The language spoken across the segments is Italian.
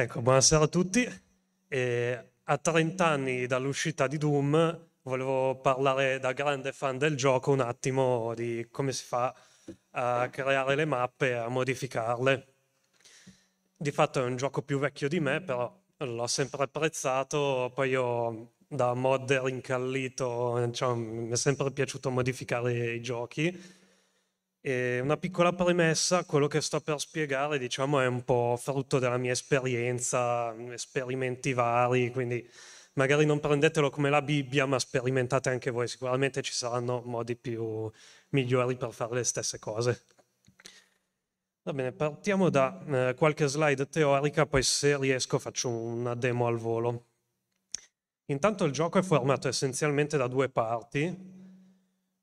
Ecco, buonasera a tutti. E a 30 anni dall'uscita di Doom volevo parlare da grande fan del gioco un attimo di come si fa a creare le mappe e a modificarle. Di fatto è un gioco più vecchio di me, però l'ho sempre apprezzato, poi io da modder incallito, diciamo, mi è sempre piaciuto modificare i giochi e una piccola premessa, quello che sto per spiegare, diciamo, è un po' frutto della mia esperienza, esperimenti vari, quindi magari non prendetelo come la Bibbia, ma sperimentate anche voi, sicuramente ci saranno modi più migliori per fare le stesse cose. Va bene, partiamo da eh, qualche slide teorica, poi se riesco faccio una demo al volo. Intanto il gioco è formato essenzialmente da due parti.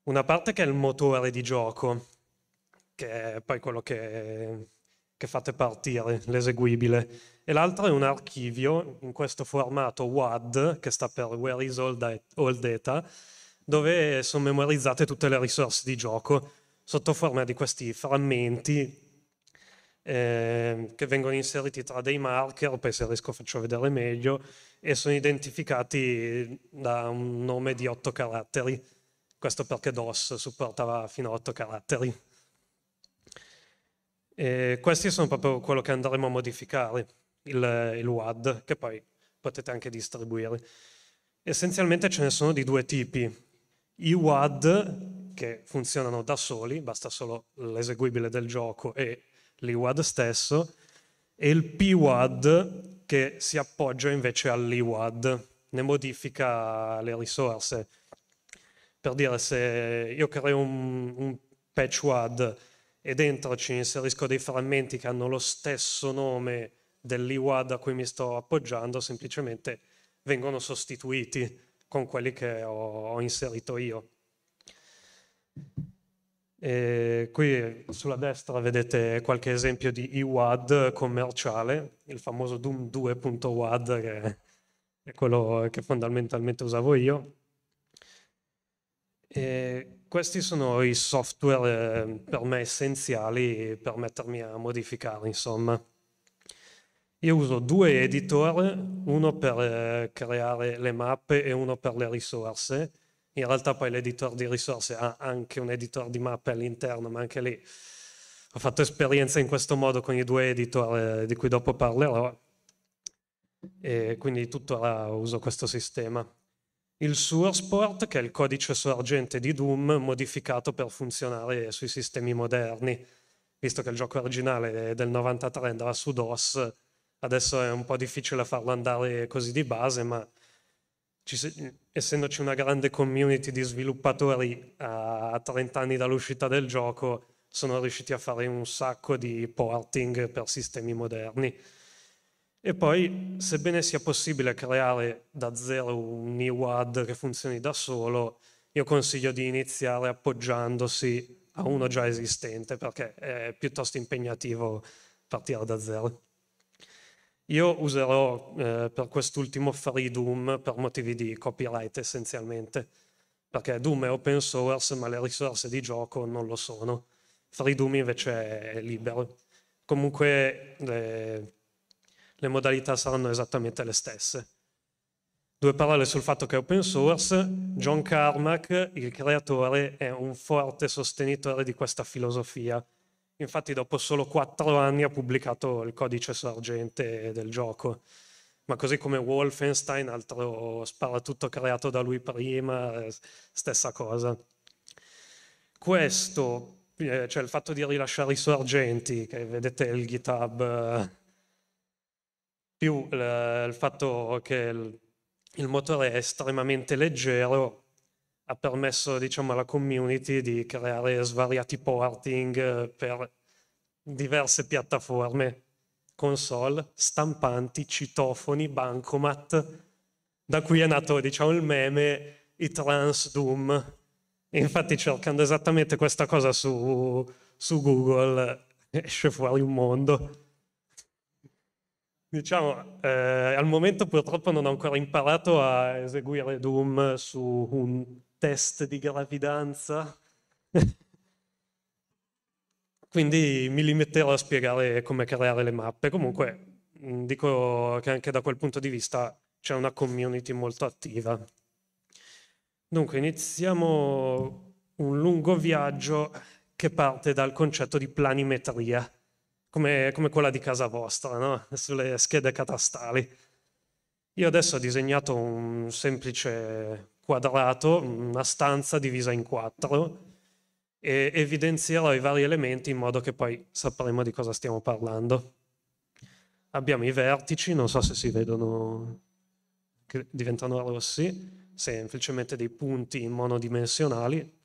Una parte che è il motore di gioco, che è poi quello che, che fate partire, l'eseguibile, e l'altro è un archivio in questo formato WAD, che sta per Where is All, all Data, dove sono memorizzate tutte le risorse di gioco sotto forma di questi frammenti eh, che vengono inseriti tra dei marker, poi se riesco faccio vedere meglio, e sono identificati da un nome di otto caratteri. Questo perché DOS supportava fino a otto caratteri. E questi sono proprio quello che andremo a modificare, il, il WAD, che poi potete anche distribuire. Essenzialmente ce ne sono di due tipi. I WAD, che funzionano da soli, basta solo l'eseguibile del gioco e l'IWAD stesso, e il PWAD, che si appoggia invece all'IWAD, ne modifica le risorse. Per dire, se io creo un, un patch WAD e dentro ci inserisco dei frammenti che hanno lo stesso nome dell'IWAD a cui mi sto appoggiando, semplicemente vengono sostituiti con quelli che ho, ho inserito io. E qui sulla destra vedete qualche esempio di IWAD commerciale, il famoso Doom 2.WAD che è quello che fondamentalmente usavo io. E questi sono i software eh, per me essenziali per mettermi a modificare, insomma. Io uso due editor, uno per eh, creare le mappe e uno per le risorse. In realtà poi l'editor di risorse ha anche un editor di mappe all'interno, ma anche lì ho fatto esperienza in questo modo con i due editor eh, di cui dopo parlerò e quindi tuttora uso questo sistema il SureSport, che è il codice sorgente di Doom modificato per funzionare sui sistemi moderni. Visto che il gioco originale del 93 andava su DOS, adesso è un po' difficile farlo andare così di base, ma ci, essendoci una grande community di sviluppatori a 30 anni dall'uscita del gioco, sono riusciti a fare un sacco di porting per sistemi moderni. E poi, sebbene sia possibile creare da zero un IWAD che funzioni da solo, io consiglio di iniziare appoggiandosi a uno già esistente perché è piuttosto impegnativo partire da zero. Io userò eh, per quest'ultimo Free Doom per motivi di copyright essenzialmente, perché Doom è open source ma le risorse di gioco non lo sono. Free Doom invece è libero. Comunque le le modalità saranno esattamente le stesse. Due parole sul fatto che è open source. John Carmack, il creatore, è un forte sostenitore di questa filosofia. Infatti dopo solo quattro anni ha pubblicato il codice sorgente del gioco. Ma così come Wolfenstein, altro sparatutto creato da lui prima, stessa cosa. Questo, eh, cioè il fatto di rilasciare i sorgenti, che vedete il GitHub più eh, il fatto che il, il, motore è estremamente leggero ha permesso diciamo, alla community di creare svariati porting eh, per diverse piattaforme, console, stampanti, citofoni, bancomat. Da qui è nato diciamo, il meme, i trans doom. infatti cercando esattamente questa cosa su, su Google esce fuori un mondo. Diciamo, eh, al momento purtroppo non ho ancora imparato a eseguire Doom su un test di gravidanza, quindi mi limiterò a spiegare come creare le mappe. Comunque dico che anche da quel punto di vista c'è una community molto attiva. Dunque, iniziamo un lungo viaggio che parte dal concetto di planimetria, come, come quella di casa vostra, no? sulle schede catastali. Io adesso ho disegnato un semplice quadrato, una stanza divisa in quattro, e evidenzierò i vari elementi in modo che poi sapremo di cosa stiamo parlando. Abbiamo i vertici, non so se si vedono, che diventano rossi, semplicemente dei punti monodimensionali.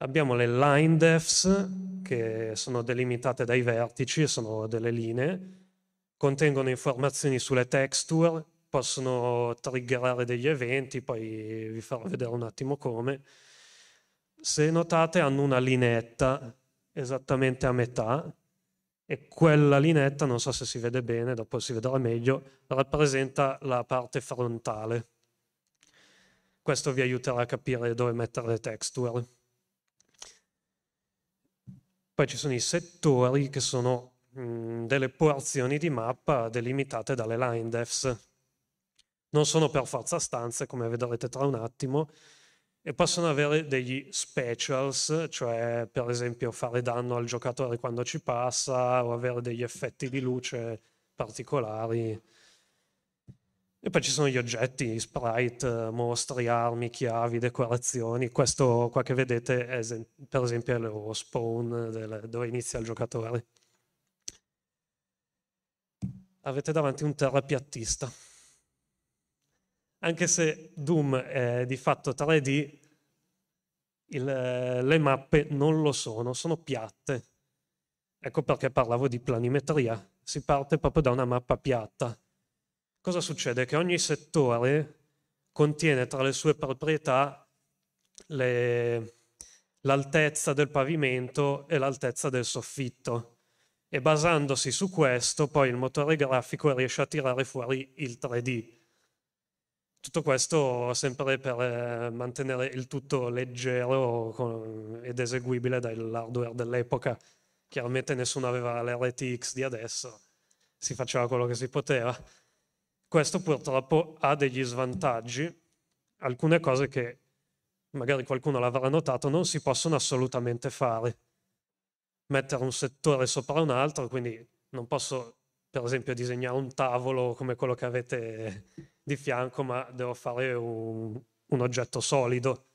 Abbiamo le line defs, che sono delimitate dai vertici, sono delle linee, contengono informazioni sulle texture, possono triggerare degli eventi, poi vi farò vedere un attimo come. Se notate hanno una linetta esattamente a metà e quella linetta, non so se si vede bene, dopo si vedrà meglio, rappresenta la parte frontale. Questo vi aiuterà a capire dove mettere le texture. Poi ci sono i settori che sono mm, delle porzioni di mappa delimitate dalle line defs. Non sono per forza stanze, come vedrete tra un attimo, e possono avere degli specials, cioè per esempio fare danno al giocatore quando ci passa o avere degli effetti di luce particolari. E poi ci sono gli oggetti, sprite, mostri, armi, chiavi, decorazioni. Questo qua che vedete è per esempio lo spawn del, dove inizia il giocatore. Avete davanti un terrapiattista anche se Doom è di fatto 3D, il, le mappe non lo sono, sono piatte. Ecco perché parlavo di planimetria. Si parte proprio da una mappa piatta. Cosa succede? Che ogni settore contiene tra le sue proprietà le, l'altezza del pavimento e l'altezza del soffitto. E basandosi su questo, poi il motore grafico riesce a tirare fuori il 3D tutto questo sempre per eh, mantenere il tutto leggero ed eseguibile dall'hardware dell'epoca. Chiaramente nessuno aveva l'RTX di adesso, si faceva quello che si poteva. Questo purtroppo ha degli svantaggi, alcune cose che magari qualcuno l'avrà notato non si possono assolutamente fare. Mettere un settore sopra un altro, quindi non posso per esempio disegnare un tavolo come quello che avete di fianco, ma devo fare un, un oggetto solido.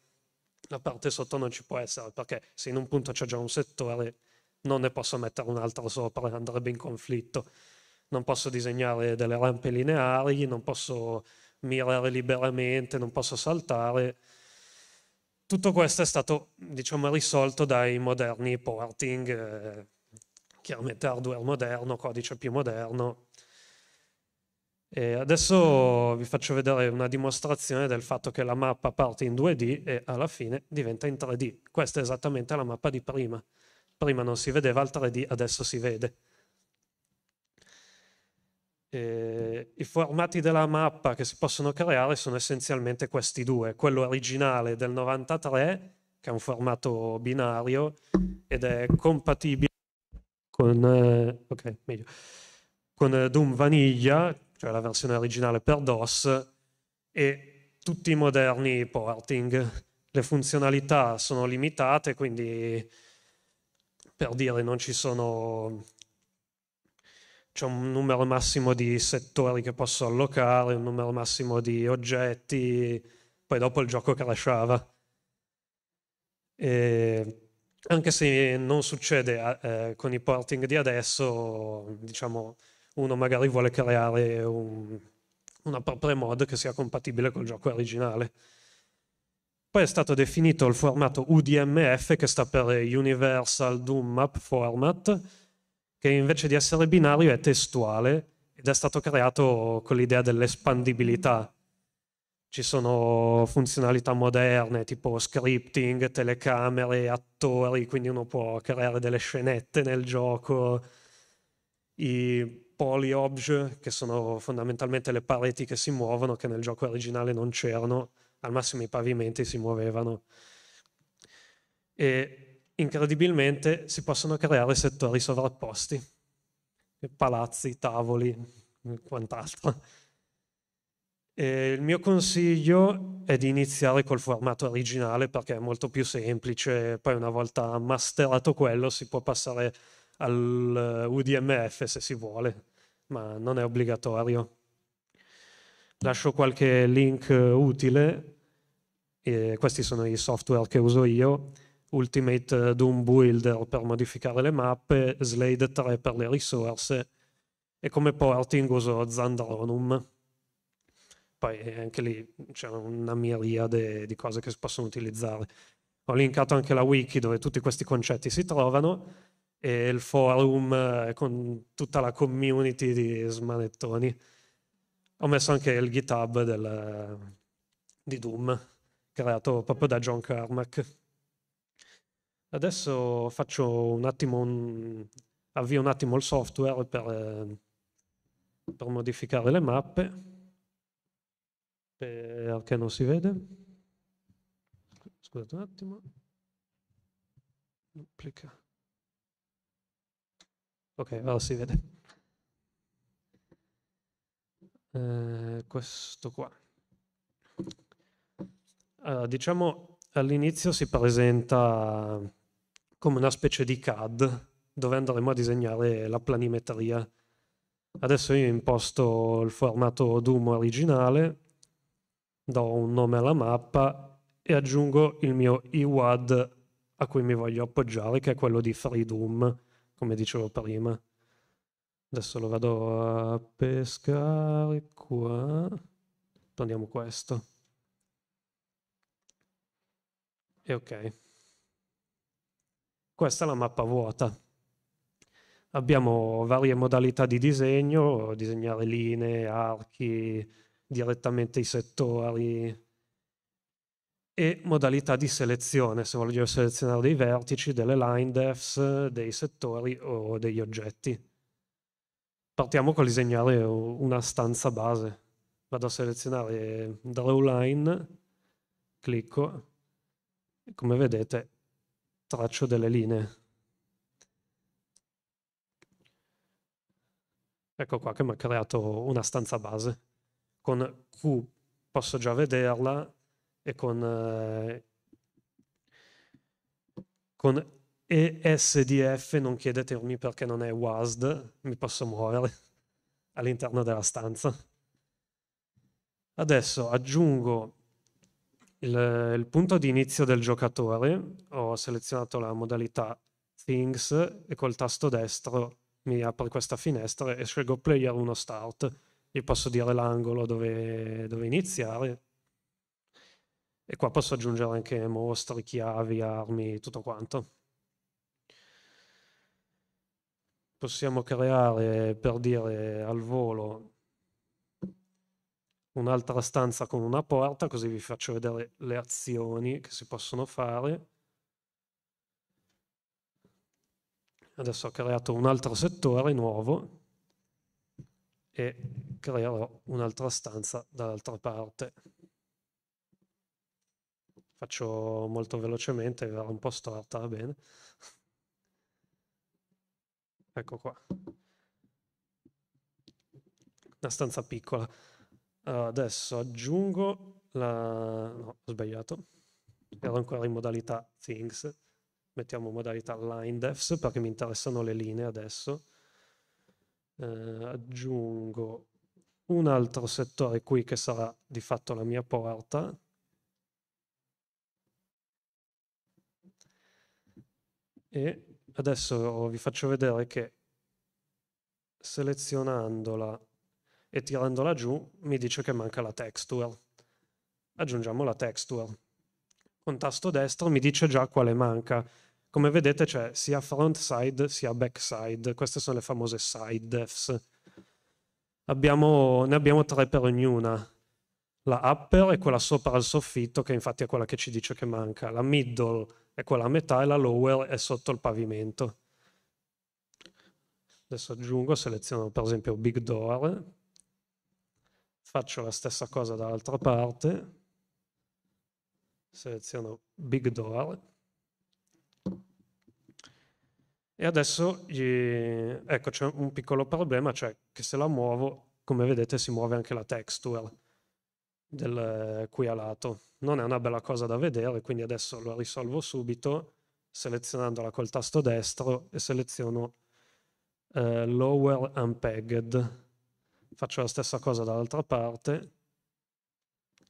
La parte sotto non ci può essere, perché se in un punto c'è già un settore, non ne posso mettere un altro sopra, andrebbe in conflitto. Non posso disegnare delle rampe lineari, non posso mirare liberamente, non posso saltare. Tutto questo è stato, diciamo, risolto dai moderni porting, eh, chiaramente hardware moderno, codice più moderno, e adesso vi faccio vedere una dimostrazione del fatto che la mappa parte in 2D e alla fine diventa in 3D. Questa è esattamente la mappa di prima. Prima non si vedeva il 3D, adesso si vede. E I formati della mappa che si possono creare sono essenzialmente questi due. Quello originale del 93, che è un formato binario ed è compatibile con, eh, okay, con Doom Vanilla, cioè la versione originale per DOS, e tutti i moderni porting. Le funzionalità sono limitate, quindi per dire non ci sono c'è un numero massimo di settori che posso allocare, un numero massimo di oggetti, poi dopo il gioco crashava. E anche se non succede eh, con i porting di adesso, diciamo, uno magari vuole creare un, una propria mod che sia compatibile col gioco originale. Poi è stato definito il formato UDMF che sta per Universal Doom Map Format, che invece di essere binario è testuale ed è stato creato con l'idea dell'espandibilità. Ci sono funzionalità moderne tipo scripting, telecamere, attori, quindi uno può creare delle scenette nel gioco. I polyobj, che sono fondamentalmente le pareti che si muovono, che nel gioco originale non c'erano, al massimo i pavimenti si muovevano. E incredibilmente si possono creare settori sovrapposti. palazzi, tavoli e quant'altro. E il mio consiglio è di iniziare col formato originale perché è molto più semplice, poi una volta masterato quello si può passare al UDMF se si vuole, ma non è obbligatorio. Lascio qualche link utile, e questi sono i software che uso io, Ultimate Doom Builder per modificare le mappe, Slade 3 per le risorse e come porting uso Zandronum poi anche lì c'è una miriade di cose che si possono utilizzare. Ho linkato anche la wiki dove tutti questi concetti si trovano e il forum eh, con tutta la community di smanettoni. Ho messo anche il GitHub del, di Doom, creato proprio da John Carmack. Adesso faccio un attimo un, avvio un attimo il software per, eh, per modificare le mappe perché non si vede. Scusate un attimo. Duplica. Ok, ora si vede. Eh, questo qua. Allora, diciamo all'inizio si presenta come una specie di CAD dove andremo a disegnare la planimetria. Adesso io imposto il formato Doom originale do un nome alla mappa e aggiungo il mio IWAD a cui mi voglio appoggiare, che è quello di Freedom, come dicevo prima. Adesso lo vado a pescare qua. Prendiamo questo. E ok. Questa è la mappa vuota. Abbiamo varie modalità di disegno, disegnare linee, archi, direttamente i settori e modalità di selezione, se voglio selezionare dei vertici, delle line defs, dei settori o degli oggetti. Partiamo col disegnare una stanza base. Vado a selezionare draw line, clicco e come vedete traccio delle linee. Ecco qua che mi ha creato una stanza base con Q posso già vederla e con, eh, con ESDF non chiedetemi perché non è WASD, mi posso muovere all'interno della stanza. Adesso aggiungo il, il, punto di inizio del giocatore, ho selezionato la modalità Things e col tasto destro mi apre questa finestra e scelgo Player 1 Start gli posso dire l'angolo dove, dove iniziare e qua posso aggiungere anche mostri, chiavi, armi, tutto quanto. Possiamo creare, per dire al volo, un'altra stanza con una porta, così vi faccio vedere le azioni che si possono fare. Adesso ho creato un altro settore nuovo e creerò un'altra stanza dall'altra parte. Faccio molto velocemente, verrà un po' storta, va bene. Ecco qua. Una stanza piccola. Allora, adesso aggiungo la... no, ho sbagliato. Ero ancora in modalità things. Mettiamo modalità line defs perché mi interessano le linee adesso eh, aggiungo un altro settore qui che sarà di fatto la mia porta. E adesso vi faccio vedere che selezionandola e tirandola giù mi dice che manca la texture. Aggiungiamo la texture. Con tasto destro mi dice già quale manca. Come vedete c'è sia front side sia back side, queste sono le famose side defs. Abbiamo, ne abbiamo tre per ognuna. La upper è quella sopra il soffitto, che infatti è quella che ci dice che manca. La middle è quella a metà e la lower è sotto il pavimento. Adesso aggiungo, seleziono per esempio Big Door, faccio la stessa cosa dall'altra parte, seleziono Big Door, E adesso gli... ecco c'è un piccolo problema, cioè che se la muovo, come vedete si muove anche la texture del, qui a lato. Non è una bella cosa da vedere, quindi adesso lo risolvo subito selezionandola col tasto destro e seleziono eh, Lower Unpegged. Faccio la stessa cosa dall'altra parte,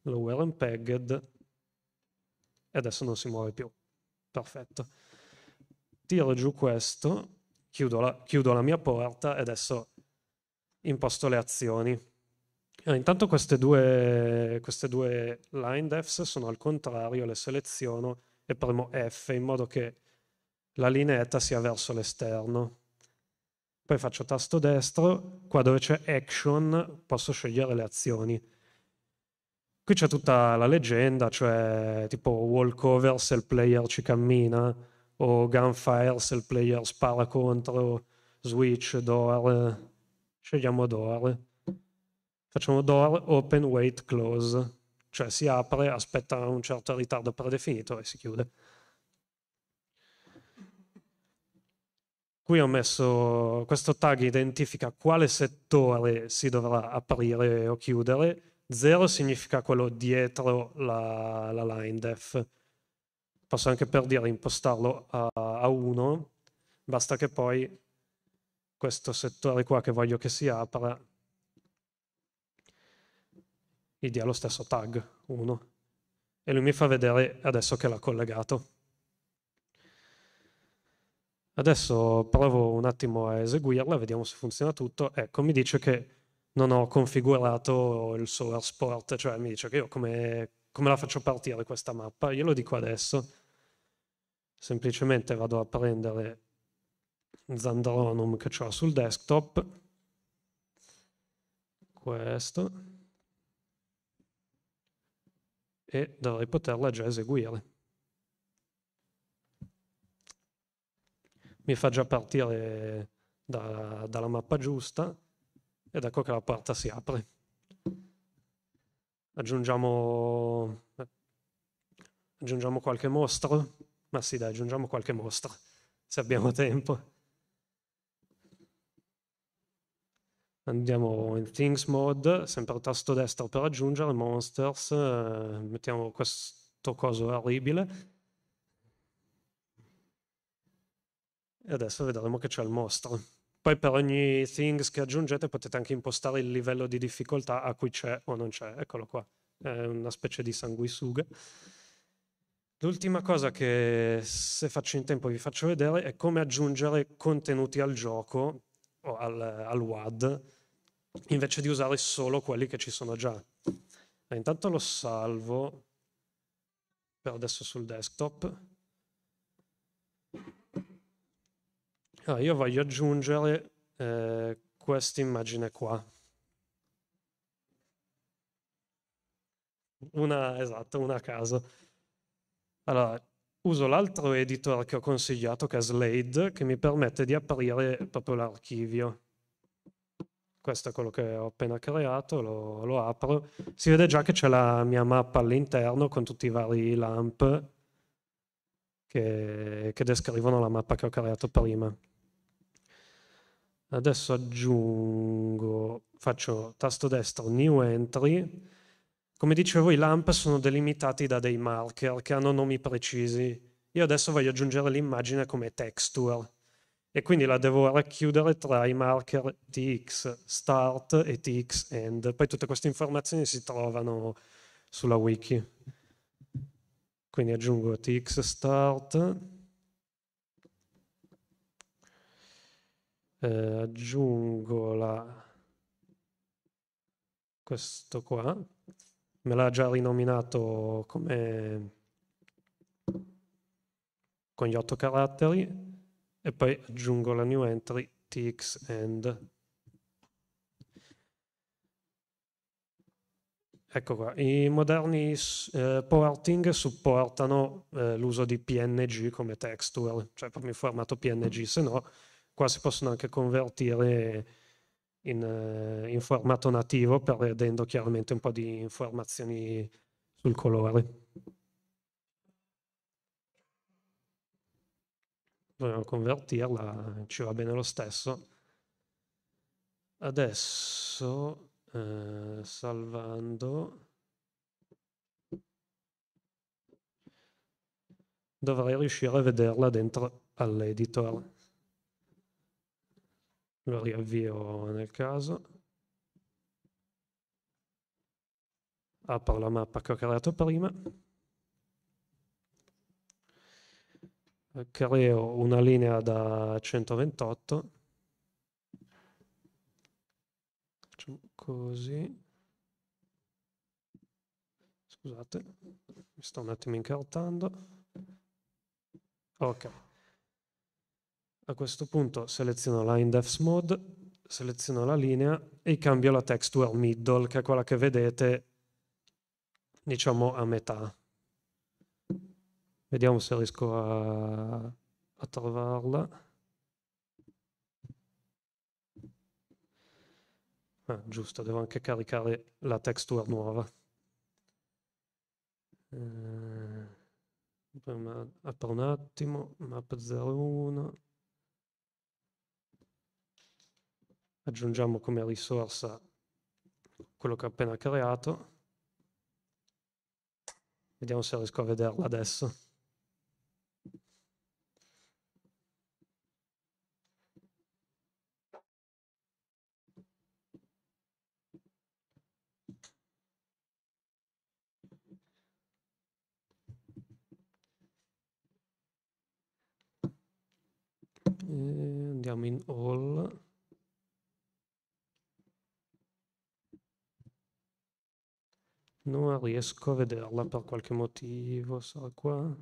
Lower Unpegged, e adesso non si muove più. Perfetto. Tiro giù questo, chiudo la, chiudo la mia porta e adesso imposto le azioni. Allora, intanto queste due, queste due line defs sono al contrario, le seleziono e premo F in modo che la lineetta sia verso l'esterno. Poi faccio tasto destro, qua dove c'è Action posso scegliere le azioni. Qui c'è tutta la leggenda, cioè tipo walkover se il player ci cammina, o gunfire se il player spara contro, switch, door. Scegliamo door. Facciamo door, open, wait, close. Cioè si apre, aspetta un certo ritardo predefinito e si chiude. Qui ho messo, questo tag identifica quale settore si dovrà aprire o chiudere. 0 significa quello dietro la, la line def. Posso anche per dire impostarlo a 1, basta che poi questo settore qua che voglio che si apra gli dia lo stesso tag 1 e lui mi fa vedere adesso che l'ha collegato. Adesso provo un attimo a eseguirla, vediamo se funziona tutto. Ecco, mi dice che non ho configurato il source port, cioè mi dice che io come, come la faccio partire questa mappa. Io lo dico adesso. Semplicemente vado a prendere Zandronum che ho sul desktop. Questo. E dovrei poterla già eseguire. Mi fa già partire da, dalla mappa giusta ed ecco che la porta si apre. Aggiungiamo, aggiungiamo qualche mostro? Ma sì dai, aggiungiamo qualche mostro, se abbiamo tempo. Andiamo in Things Mode, sempre tasto destro per aggiungere, Monsters, eh, mettiamo questo coso orribile E adesso vedremo che c'è il mostro. Poi per ogni things che aggiungete potete anche impostare il livello di difficoltà a cui c'è o non c'è. Eccolo qua, è una specie di sanguisuga. L'ultima cosa che se faccio in tempo vi faccio vedere è come aggiungere contenuti al gioco o al, al WAD invece di usare solo quelli che ci sono già. Intanto lo salvo per adesso sul desktop. Ah, io voglio aggiungere eh, questa immagine qua. Una, esatto, una a caso. Allora, uso l'altro editor che ho consigliato, che è Slade, che mi permette di aprire proprio l'archivio. Questo è quello che ho appena creato, lo, lo apro. Si vede già che c'è la mia mappa all'interno con tutti i vari lamp che, che descrivono la mappa che ho creato prima. Adesso aggiungo, faccio tasto destro, new entry. Come dicevo, i lamp sono delimitati da dei marker che hanno nomi precisi. Io adesso voglio aggiungere l'immagine come texture e quindi la devo racchiudere tra i marker tx start e tx end. Poi tutte queste informazioni si trovano sulla wiki. Quindi aggiungo tx start eh, aggiungo la... questo qua, me l'ha già rinominato come con gli otto caratteri e poi aggiungo la new entry tx end. Ecco qua, i moderni eh, porting supportano eh, l'uso di PNG come texture, cioè proprio in formato PNG, se no Qua si possono anche convertire in, eh, in formato nativo, perdendo chiaramente un po' di informazioni sul colore. A convertirla, ci va bene lo stesso. Adesso, eh, salvando, dovrei riuscire a vederla dentro all'editor. Lo riavvio nel caso. Apro la mappa che ho creato prima. Creo una linea da 128. Facciamo così. Scusate, mi sto un attimo incartando. Ok. A questo punto seleziono Line Depth Mode, seleziono la linea e cambio la texture middle, che è quella che vedete, diciamo, a metà. Vediamo se riesco a, a trovarla. Ah, giusto, devo anche caricare la texture nuova. Eh, apro un attimo, map 01. Aggiungiamo come risorsa quello che ho appena creato. Vediamo se riesco a vederla adesso. Andiamo in all. Non riesco a vederla per qualche motivo, sarà qua.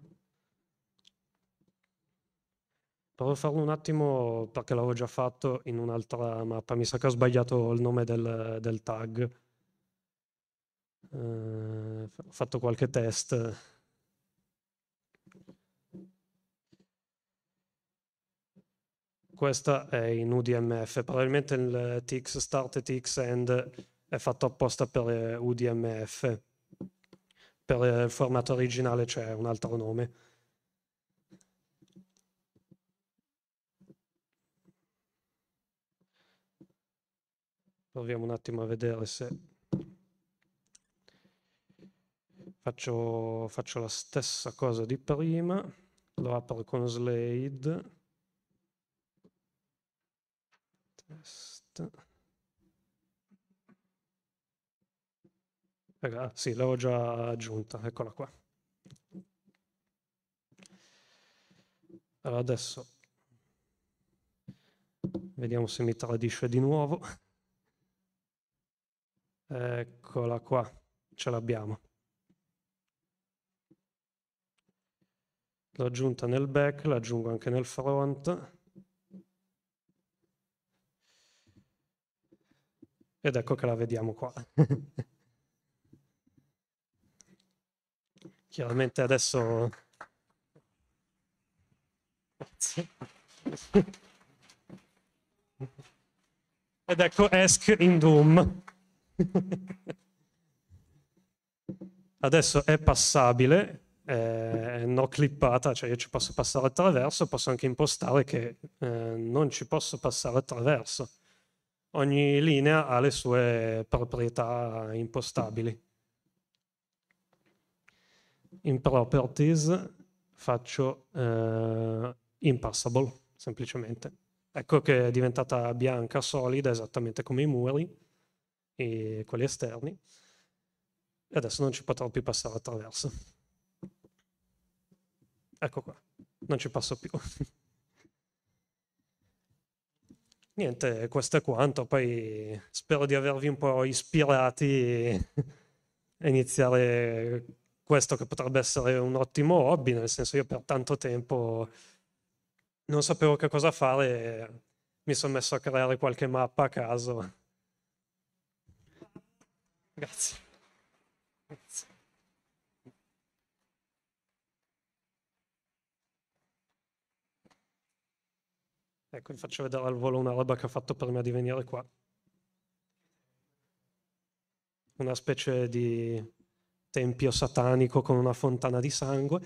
Provo a farlo un attimo perché l'avevo già fatto in un'altra mappa. Mi sa che ho sbagliato il nome del, del tag. Uh, ho fatto qualche test. Questa è in UDMF, probabilmente il TX start e TX end è fatto apposta per UDMF. Per il formato originale c'è un altro nome. Proviamo un attimo a vedere se faccio, faccio la stessa cosa di prima. Lo apro con Slade. Test. Raga, sì, l'avevo già aggiunta, eccola qua. Allora adesso vediamo se mi tradisce di nuovo. Eccola qua, ce l'abbiamo. L'ho aggiunta nel back, l'aggiungo anche nel front. Ed ecco che la vediamo qua. Chiaramente adesso... Ed ecco Esk in Doom. Adesso è passabile, eh, non clippata, cioè io ci posso passare attraverso, posso anche impostare che eh, non ci posso passare attraverso. Ogni linea ha le sue proprietà impostabili. In Properties faccio eh, Impassable, semplicemente. Ecco che è diventata bianca, solida, esattamente come i muri e quelli esterni e adesso non ci potrò più passare attraverso. Ecco qua, non ci passo più. Niente, questo è quanto, poi spero di avervi un po' ispirati a iniziare questo che potrebbe essere un ottimo hobby, nel senso io per tanto tempo non sapevo che cosa fare, mi sono messo a creare qualche mappa a caso Grazie. Grazie. Ecco, vi faccio vedere al volo una roba che ho fatto prima di venire qua. Una specie di tempio satanico con una fontana di sangue.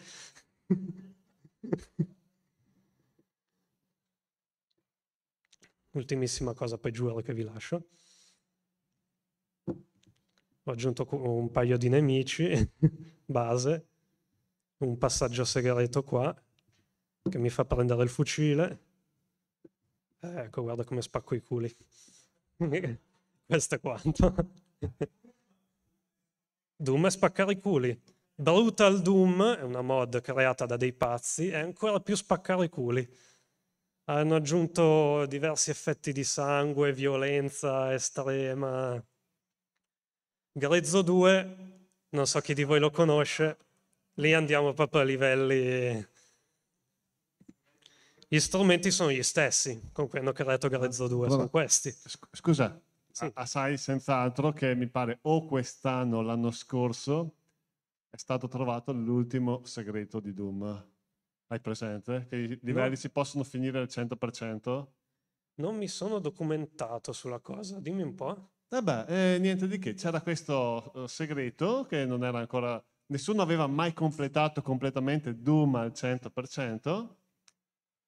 ultimissima cosa, poi giuro che vi lascio. Ho aggiunto un paio di nemici, base, un passaggio segreto qua, che mi fa prendere il fucile. Ecco, guarda come spacco i culi. Questo è quanto. Doom è spaccare i culi. Brutal Doom è una mod creata da dei pazzi, è ancora più spaccare i culi. Hanno aggiunto diversi effetti di sangue, violenza estrema. Grezzo 2, non so chi di voi lo conosce, lì andiamo proprio a livelli... Gli strumenti sono gli stessi con cui hanno creato Grezzo 2, sono questi. Scusa, sì. sai senz'altro che mi pare o quest'anno o l'anno scorso è stato trovato l'ultimo segreto di Doom. Hai presente? Che i livelli no. si possono finire al 100%? Non mi sono documentato sulla cosa, dimmi un po'. Vabbè, eh, niente di che, c'era questo uh, segreto che non era ancora... Nessuno aveva mai completato completamente Doom al 100%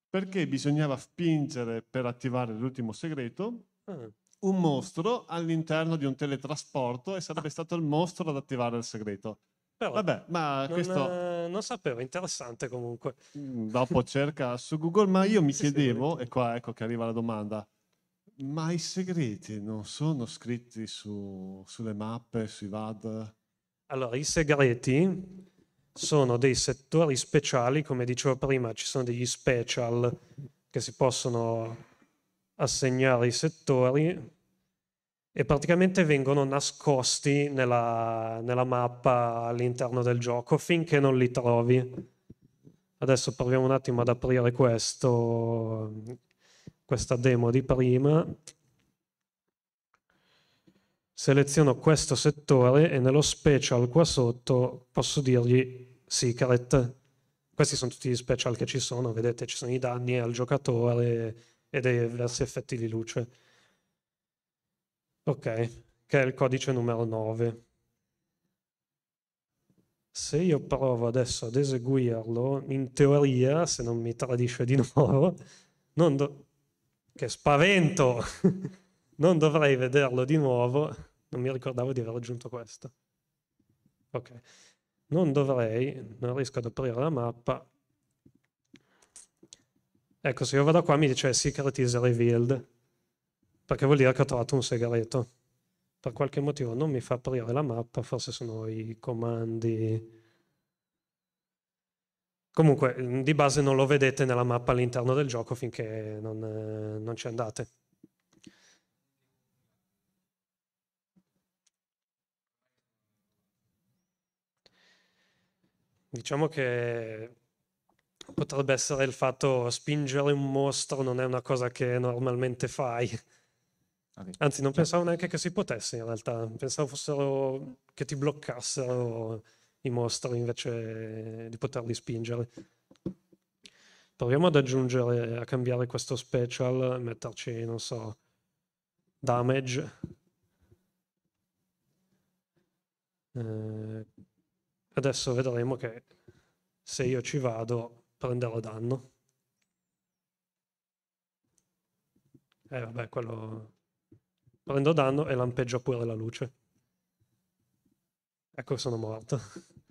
perché bisognava spingere per attivare l'ultimo segreto ah. Un mostro all'interno di un teletrasporto e sarebbe stato il mostro ad attivare il segreto. Però Vabbè, ma non, questo... Eh, non sapevo, interessante comunque. Mm, dopo cerca su Google, ma io mi sì, chiedevo, sì, e qua ecco che arriva la domanda, ma i segreti non sono scritti su, sulle mappe, sui VAD? Allora, i segreti sono dei settori speciali, come dicevo prima, ci sono degli special che si possono assegnare ai settori e praticamente vengono nascosti nella, nella mappa all'interno del gioco finché non li trovi. Adesso proviamo un attimo ad aprire questo, questa demo di prima. Seleziono questo settore e nello special qua sotto posso dirgli secret. Questi sono tutti gli special che ci sono, vedete ci sono i danni al giocatore e dei diversi effetti di luce. Ok, che è il codice numero 9. Se io provo adesso ad eseguirlo, in teoria, se non mi tradisce di nuovo, do... che spavento! non dovrei vederlo di nuovo. Non mi ricordavo di aver aggiunto questo. Ok. Non dovrei, non riesco ad aprire la mappa. Ecco, se io vado qua mi dice secret is revealed perché vuol dire che ho trovato un segreto. Per qualche motivo non mi fa aprire la mappa, forse sono i comandi. Comunque, di base non lo vedete nella mappa all'interno del gioco finché non, eh, non ci andate. Diciamo che potrebbe essere il fatto spingere un mostro non è una cosa che normalmente fai. Okay. Anzi, non pensavo neanche che si potesse in realtà, pensavo fossero che ti bloccassero i mostri invece di poterli spingere. Proviamo ad aggiungere, a cambiare questo special, metterci, non so, damage. Eh, adesso vedremo che se io ci vado prenderò danno. Eh vabbè, quello Prendo danno e lampeggia pure la luce. Ecco, sono morto.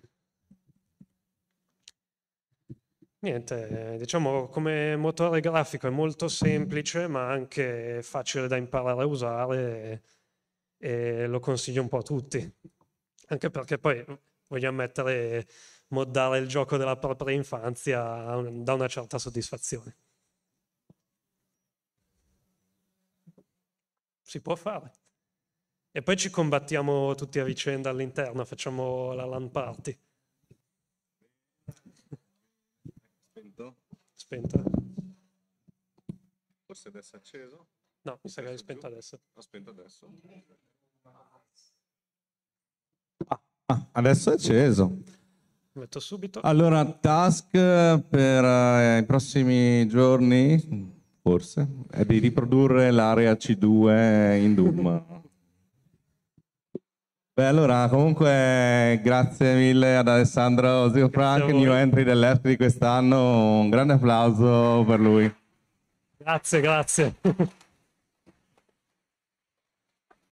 Niente, diciamo come motore grafico è molto semplice ma anche facile da imparare a usare e, e lo consiglio un po' a tutti. Anche perché poi, voglio ammettere, moddare il gioco della propria infanzia dà una certa soddisfazione. si può fare. E poi ci combattiamo tutti a vicenda all'interno, facciamo la LAN party. Spento? Spento. Forse adesso è acceso? No, mi sa che è spento adesso. Ho spento adesso. Ah, adesso è acceso. Metto subito. Allora, task per uh, i prossimi giorni forse, è di riprodurre l'area C2 in Doom. Beh, allora, comunque, grazie mille ad Alessandro Zio Frank, new entry dell'ERP di quest'anno. Un grande applauso per lui. Grazie, grazie.